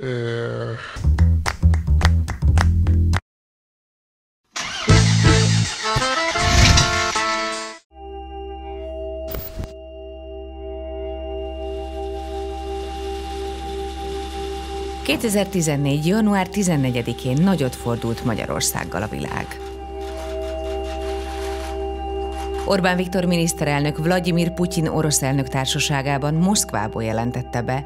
Ö... 2014. január 14-én nagyot fordult Magyarországgal a világ. Orbán Viktor miniszterelnök Vladimir Putyin orosz elnök társaságában Moszkvából jelentette be,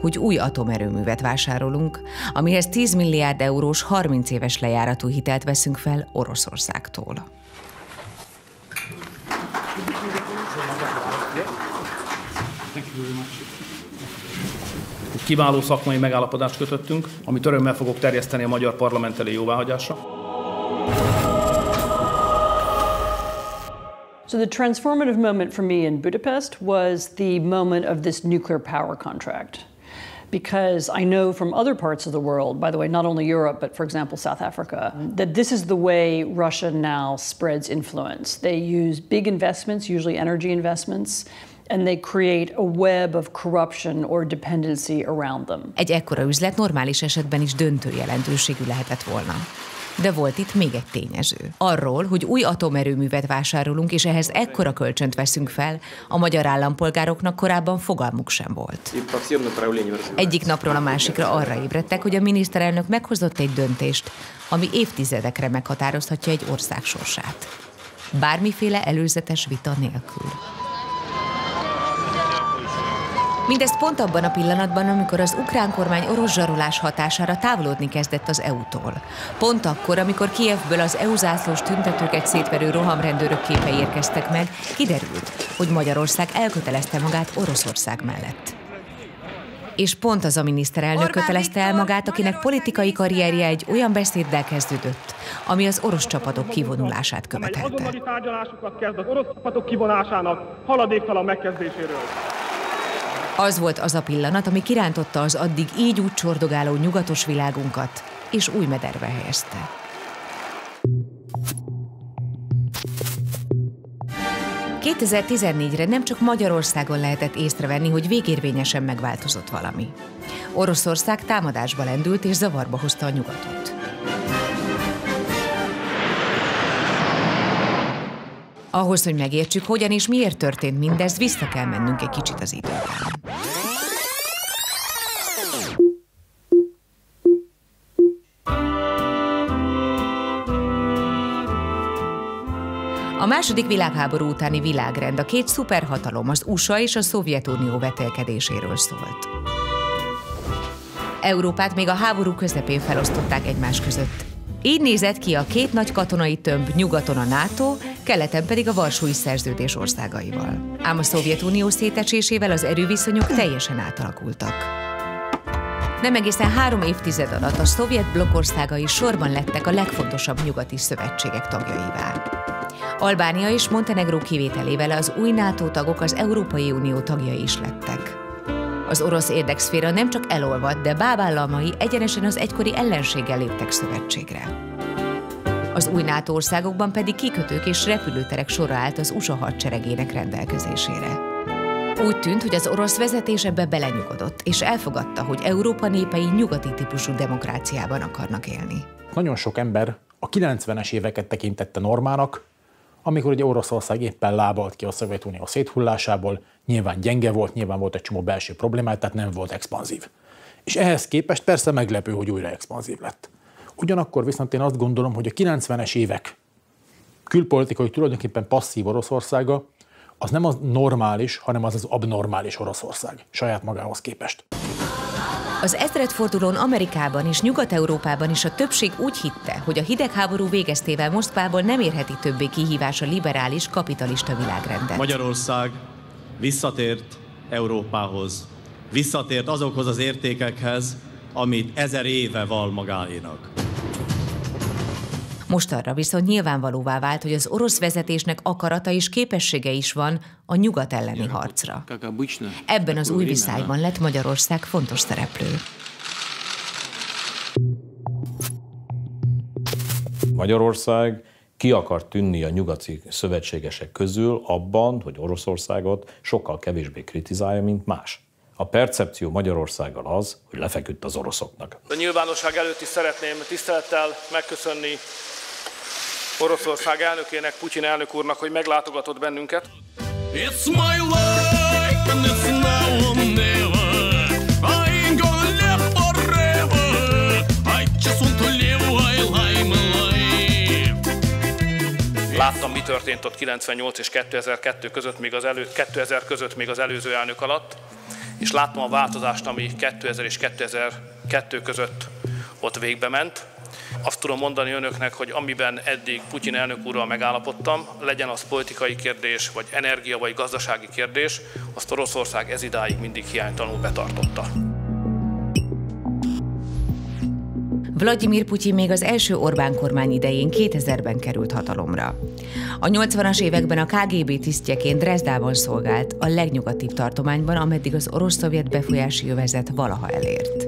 hogy új atomerőművet vásárolunk, amihez 10 milliárd eurós 30 éves lejáratú hitelt veszünk fel Oroszországtól. Kiváló szakmai megállapodást kötöttünk, amit örömmel fogok terjeszteni a magyar parlament elé jóváhagyásra. So the transformative moment for me in Budapest was the moment of this nuclear power contract. Because I know from other parts of the world, by the way, not only Europe, but for example, South Africa, that this is the way Russia now spreads influence. They use big investments, usually energy investments, and they create a web of corruption or dependency around them. Egy ekkora üzlet normális esetben is döntő jelentőségű lehetett volna. De volt itt még egy tényező. Arról, hogy új atomerőművet vásárolunk, és ehhez ekkora kölcsönt veszünk fel, a magyar állampolgároknak korábban fogalmuk sem volt. Egyik napról a másikra arra ébredtek, hogy a miniszterelnök meghozott egy döntést, ami évtizedekre meghatározhatja egy ország sorsát. Bármiféle előzetes vita nélkül. Mindezt pont abban a pillanatban, amikor az ukrán kormány orosz zsarolás hatására távolodni kezdett az EU-tól. Pont akkor, amikor Kievből az EU zászlós tüntetőket szétverő rohamrendőrök képe érkeztek meg, kiderült, hogy Magyarország elkötelezte magát Oroszország mellett. És pont az a miniszterelnök kötelezte el magát, akinek politikai karrierje egy olyan beszéddel kezdődött, ami az orosz csapatok kivonulását követelte. tárgyalásokat kezd az orosz csapatok kivonásának haladéktalan megkezdéséről. Az volt az a pillanat, ami kirántotta az addig így úgy csordogáló nyugatos világunkat, és új mederbe helyezte. ...2014-re nem csak Magyarországon lehetett észrevenni, hogy végérvényesen megváltozott valami. Oroszország támadásba lendült és zavarba hozta a nyugatot. Ahhoz, hogy megértsük, hogyan és miért történt mindez, vissza kell mennünk egy kicsit az időben. A második világháború utáni világrend a két szuperhatalom, az USA és a Szovjetunió vetélkedéséről szólt. Európát még a háború közepén felosztották egymás között. Így nézett ki a két nagy katonai tömb nyugaton a NATO, keleten pedig a Varsói Szerződés országaival. Ám a Szovjetunió szétesésével az erőviszonyok teljesen átalakultak. Nem egészen három évtized alatt a szovjet blokkországai sorban lettek a legfontosabb nyugati szövetségek tagjaivá. Albánia és Montenegró kivételével az új NATO tagok az Európai Unió tagjai is lettek. Az orosz érdekszféra nem csak elolvadt, de bábállamai egyenesen az egykori ellenséggel léptek szövetségre. Az új NATO országokban pedig kikötők és repülőterek sora állt az USA hadseregének rendelkezésére. Úgy tűnt, hogy az orosz vezetés ebbe belenyugodott, és elfogadta, hogy Európa népei nyugati típusú demokráciában akarnak élni. Nagyon sok ember a 90-es éveket tekintette normának, amikor ugye Oroszország éppen lábalt ki a Szovjetunió széthullásából, nyilván gyenge volt, nyilván volt egy csomó belső problémát, tehát nem volt expanzív. És ehhez képest persze meglepő, hogy újra expanzív lett. Ugyanakkor viszont én azt gondolom, hogy a 90-es évek külpolitikai tulajdonképpen passzív Oroszországa az nem az normális, hanem az az abnormális Oroszország saját magához képest. Az ezredfordulón Amerikában és Nyugat-Európában is a többség úgy hitte, hogy a hidegháború végeztével Moszkvából nem érheti többé kihívás a liberális, kapitalista világrendet. Magyarország visszatért Európához, visszatért azokhoz az értékekhez, amit ezer éve val magáénak. Most arra viszont nyilvánvalóvá vált, hogy az orosz vezetésnek akarata és képessége is van a nyugat elleni harcra. Ebben az új viszályban lett Magyarország fontos szereplő. Magyarország ki akar tűnni a nyugati szövetségesek közül abban, hogy Oroszországot sokkal kevésbé kritizálja, mint más. A percepció Magyarországgal az, hogy lefeküdt az oroszoknak. A nyilvánosság előtt is szeretném tisztelettel megköszönni Oroszország elnökének, Putyin elnök úrnak, hogy meglátogatott bennünket. It's my life and it's now or never. I ain't gonna live forever. I just want to live while I'm alive. Láttam, mi történt ott 98 és 2002 között, még az elő, 2000 között még az előző elnök alatt, és láttam a változást, ami 2000 és 2002 között ott végbe ment azt tudom mondani önöknek, hogy amiben eddig Putyin elnök úrral megállapodtam, legyen az politikai kérdés, vagy energia, vagy gazdasági kérdés, azt Oroszország ez idáig mindig hiánytalanul betartotta. Vladimir Putyin még az első Orbán kormány idején 2000-ben került hatalomra. A 80-as években a KGB tisztjeként Dresdában szolgált, a legnyugatibb tartományban, ameddig az orosz-szovjet befolyási övezet valaha elért.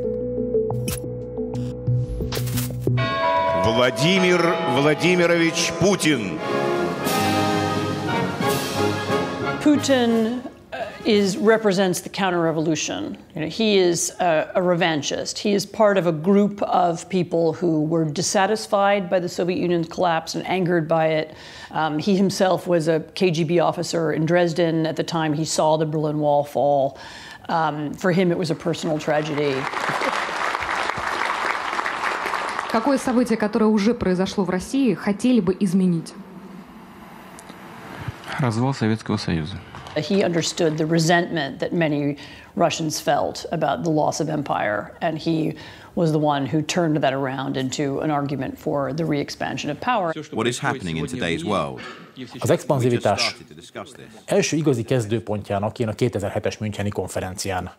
Владимир Владимирович Путин. Putin uh, is represents the counter-revolution. You know, he is a, a, revanchist. He is part of a group of people who were dissatisfied by the Soviet Union's collapse and angered by it. Um, he himself was a KGB officer in Dresden at the time he saw the Berlin Wall fall. Um, for him, it was a personal tragedy. Какое событие, которое уже произошло в России, хотели бы изменить? Развал Советского Союза. He understood the resentment that many Russians felt about the loss of empire, and he was the one who turned that around into an argument for the re-expansion of power. What is happening in today's world? Az expanzivitás első igazi kezdőpontjának én a 2007-es Müncheni konferencián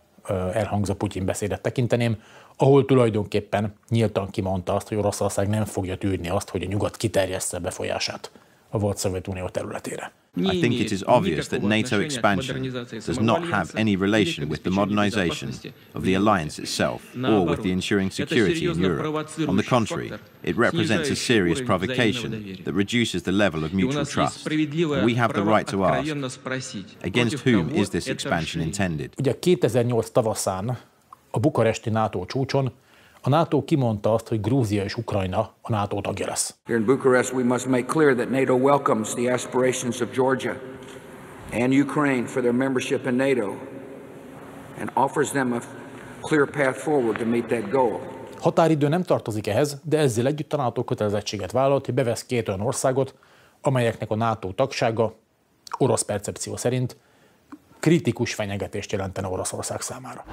elhangzó Putyin beszédet tekinteném, ahol tulajdonképpen nyíltan kimondta azt, hogy Oroszország nem fogja tűrni azt, hogy a nyugat kiterjessze befolyását a volt Szovjetunió területére. I think it is obvious that NATO expansion does not have any relation with the modernization of the alliance itself or with the ensuring security in Europe. On the contrary, it represents a serious provocation that reduces the level of mutual trust. we have the right to ask, against whom is this expansion intended? Ugye 2008 tavaszán a bukaresti NATO csúcson a NATO kimondta azt, hogy Grúzia és Ukrajna a NATO tagja lesz. Here in Bucharest we must make clear that NATO welcomes the aspirations of Georgia and Ukraine for their membership in NATO and offers them a clear path forward to meet that goal. Határidő nem tartozik ehhez, de ezzel együtt a NATO kötelezettséget vállalt, hogy bevesz két olyan országot, amelyeknek a NATO tagsága orosz percepció szerint kritikus fenyegetést jelentene Oroszország számára.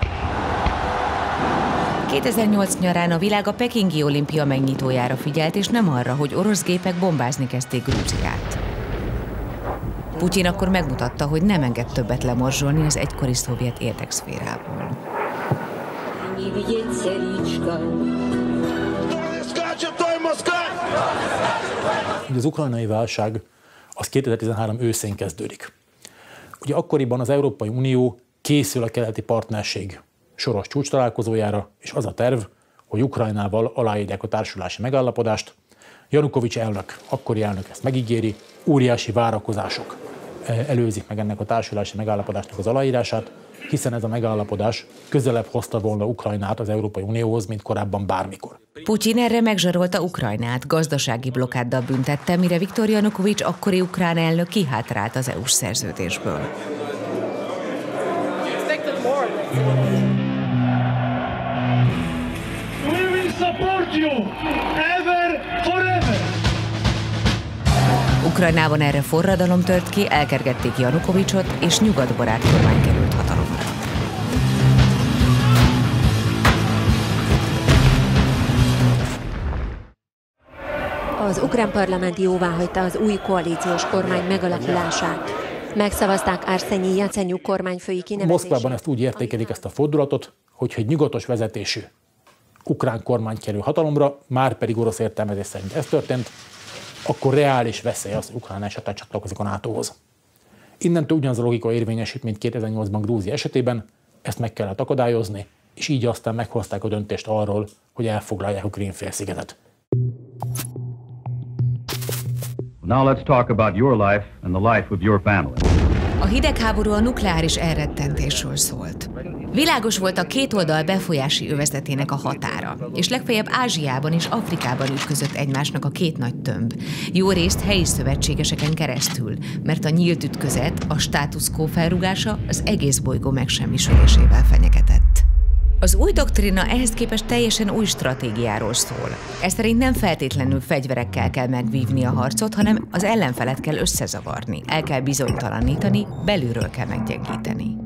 2008 nyarán a világ a Pekingi olimpia megnyitójára figyelt, és nem arra, hogy orosz gépek bombázni kezdték Grúziát. Putyin akkor megmutatta, hogy nem enged többet lemorzsolni az egykori szovjet érdekszférából. Az ukrajnai válság az 2013 őszén kezdődik. Ugye akkoriban az Európai Unió készül a keleti partnerség soros csúcs találkozójára, és az a terv, hogy Ukrajnával aláírják a társulási megállapodást. Janukovics elnök, akkori elnök ezt megígéri, óriási várakozások eh, előzik meg ennek a társulási megállapodásnak az aláírását, hiszen ez a megállapodás közelebb hozta volna Ukrajnát az Európai Unióhoz, mint korábban bármikor. Putyin erre megzsarolta Ukrajnát, gazdasági blokkáddal büntette, mire Viktor Janukovics akkori ukrán elnök kihátrált az EU-s szerződésből. You ever, forever. Ukrajnában erre forradalom tört ki, elkergették Janukovicsot, és nyugatbarát kormány került hatalomra. Az ukrán parlament jóváhagyta az új koalíciós kormány megalakulását. Megszavazták Arszenyi Jacenyuk kormányfői kinevezését. Moszkvában ezt úgy értékelik ezt a fordulatot, hogy egy nyugatos vezetésű ukrán kormány kerül hatalomra, már pedig orosz értelmezés szerint ez történt, akkor reális veszély az, hogy Ukrán esetleg csatlakozik a NATO-hoz. Innentől ugyanaz a logika érvényesít, mint 2008-ban Grúzia esetében, ezt meg kellett akadályozni, és így aztán meghozták a döntést arról, hogy elfoglalják a Krímfélszigetet. Now let's talk about your life and the life of your family. A hidegháború a nukleáris elrettentésről szólt. Világos volt a két oldal befolyási övezetének a határa, és legfeljebb Ázsiában és Afrikában ütközött egymásnak a két nagy tömb. Jó részt helyi szövetségeseken keresztül, mert a nyílt ütközet, a status quo felrugása az egész bolygó megsemmisülésével fenyegetett. Az új doktrina ehhez képest teljesen új stratégiáról szól. Ez szerint nem feltétlenül fegyverekkel kell megvívni a harcot, hanem az ellenfelet kell összezavarni, el kell bizonytalanítani, belülről kell meggyengíteni.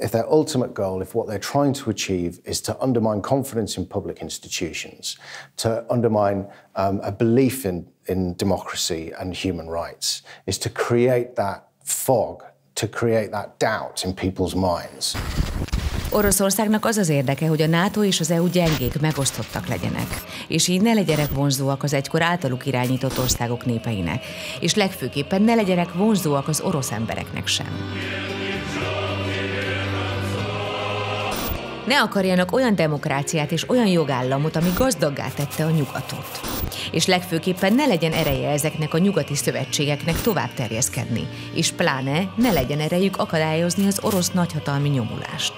If their ultimate goal, if what they're trying to achieve is to undermine confidence in public institutions, to undermine um, a belief in, in democracy and human rights, is to create that fog, to create that doubt in people's minds. Oroszországnak az az érdeke, hogy a NATO és az EU gyengék megosztottak legyenek, és így ne legyenek vonzóak az egykor általuk irányított országok népeinek, és legfőképpen ne legyenek vonzóak az orosz embereknek sem. Ne akarjanak olyan demokráciát és olyan jogállamot, ami gazdaggá tette a nyugatot. És legfőképpen ne legyen ereje ezeknek a nyugati szövetségeknek tovább terjeszkedni, és pláne ne legyen erejük akadályozni az orosz nagyhatalmi nyomulást.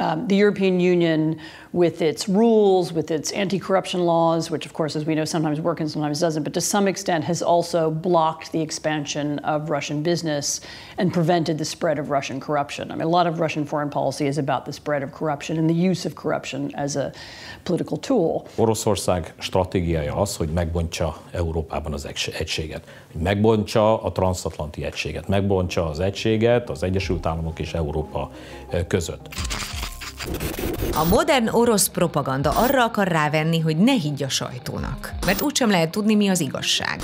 Um, the European Union, with its rules, with its anti corruption laws, which, of course, as we know, sometimes work and sometimes doesn't, but to some extent has also blocked the expansion of Russian business and prevented the spread of Russian corruption. I mean, a lot of Russian foreign policy is about the spread of corruption and the use of corruption as a political tool. Oroszország stratégiája az, hogy megbontsa Európában az egységet, hogy megbontsa a transatlanti egységet, megbontsa az egységet az Egyesült Államok és Európa között. A modern orosz propaganda arra akar rávenni, hogy ne higgy a sajtónak, mert úgysem lehet tudni, mi az igazság.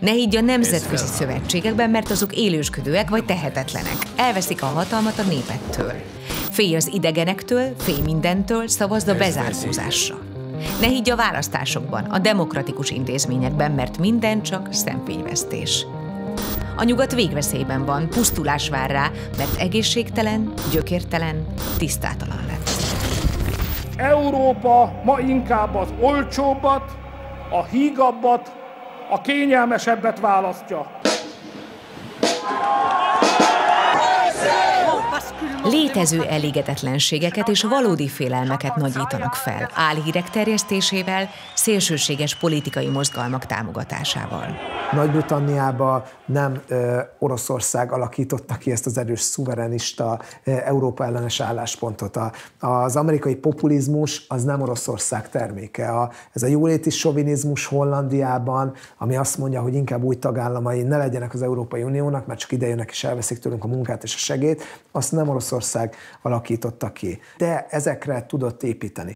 Ne higgy a nemzetközi szövetségekben, mert azok élősködőek vagy tehetetlenek. Elveszik a hatalmat a népettől. Félj az idegenektől, félj mindentől, szavazd a bezárkózásra. Ne higgy a választásokban, a demokratikus intézményekben, mert minden csak szemfényvesztés. A nyugat végveszélyben van, pusztulás vár rá, mert egészségtelen, gyökértelen, tisztátalan lett. Európa ma inkább az olcsóbbat, a hígabbat, a kényelmesebbet választja. Létező elégedetlenségeket és valódi félelmeket nagyítanak fel, álhírek terjesztésével, szélsőséges politikai mozgalmak támogatásával. Nagy-Britanniában nem ö, Oroszország alakította ki ezt az erős szuverenista ö, Európa ellenes álláspontot. A, az amerikai populizmus az nem Oroszország terméke. A, ez a jóléti sovinizmus Hollandiában, ami azt mondja, hogy inkább új tagállamai ne legyenek az Európai Uniónak, mert csak idejönnek és elveszik tőlünk a munkát és a segét, azt nem Oroszország alakította ki. De ezekre tudott építeni.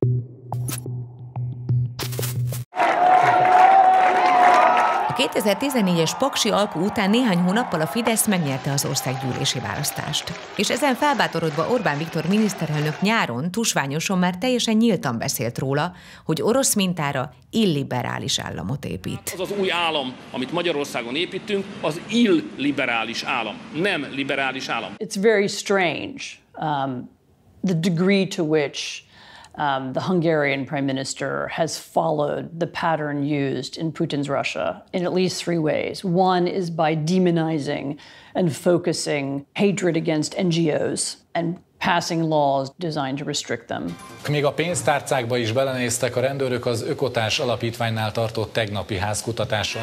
2014-es Paksi alkú után néhány hónappal a Fidesz megnyerte az országgyűlési választást. És ezen felbátorodva Orbán Viktor miniszterelnök nyáron tusványosan már teljesen nyíltan beszélt róla, hogy orosz mintára illiberális államot épít. Az az új állam, amit Magyarországon építünk, az illiberális állam, nem liberális állam. It's very strange um, the degree to which um, the Hungarian prime minister has followed the pattern used in Putin's Russia in at least three ways. One is by demonizing and focusing hatred against NGOs and passing laws designed to restrict them. Még a pénztárcákba is belenéztek a rendőrök az Ökotás alapítványnál tartott tegnapi házkutatáson.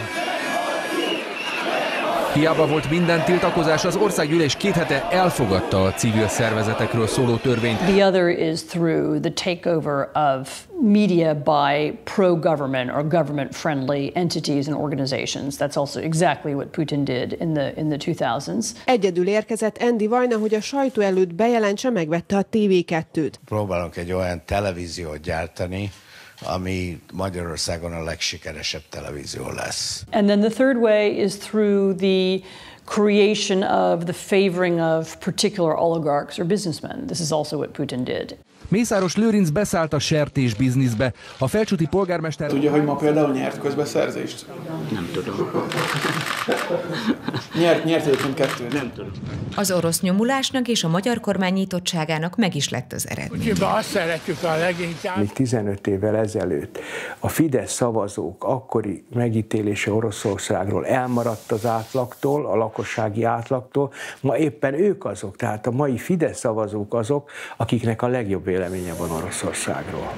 Hiába volt minden tiltakozás, az országgyűlés két hete elfogadta a civil szervezetekről szóló törvényt. The other is through the takeover of media by pro-government or government-friendly entities and organizations. That's also exactly what Putin did in the in the 2000s. Egyedül érkezett Andy Vajna, hogy a sajtó előtt bejelentse, megvette a TV2-t. Próbálunk egy olyan televíziót gyártani, ami Magyarországon a legsikeresebb televízió lesz. And then the third way is through the creation of the favoring of particular oligarchs or businessmen. This is also what Putin did. Mészáros Lőrinc beszállt a sertés bizniszbe. A felcsúti polgármester... Tudja, hogy ma például nyert közbeszerzést? Nem tudom. nyert, nyert egyébként kettő. Nem tudom. Az orosz nyomulásnak és a magyar kormány nyitottságának meg is lett az eredmény. Úgyhogy azt szeretjük a leginkább. Még 15 évvel ezelőtt a Fidesz szavazók akkori megítélése Oroszországról elmaradt az átlagtól, a lakossági átlagtól. Ma éppen ők azok, tehát a mai Fidesz szavazók azok, akiknek a legjobb véleménye van Oroszországról.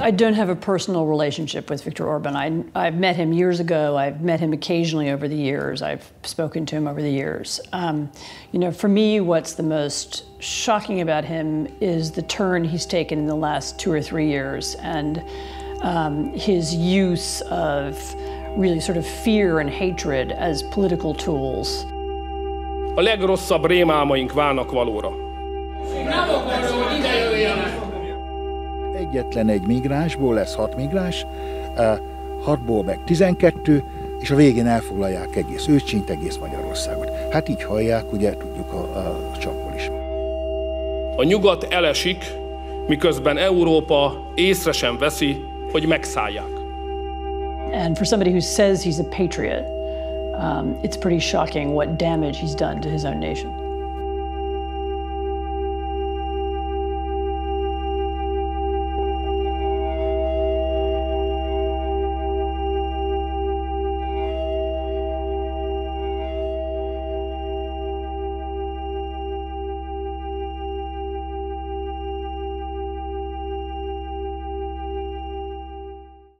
I don't have a personal relationship with Viktor Orban. I, I've met him years ago. I've met him occasionally over the years. I've spoken to him over the years. Um, you know, for me, what's the most shocking about him is the turn he's taken in the last two or three years and um, his use of really sort of fear and hatred as political tools. A legrosszabb rémálmaink válnak valóra. Nem akarom, hogy ide jöjjenek! Egyetlen egy migránsból lesz hat migráns, hatból meg 12, és a végén elfoglalják egész Őcsint, egész Magyarországot. Hát így hallják, ugye tudjuk a, a csapból is. A nyugat elesik, miközben Európa észre sem veszi, hogy megszállják. And for somebody who says he's a patriot, um, it's pretty shocking what damage he's done to his own nation.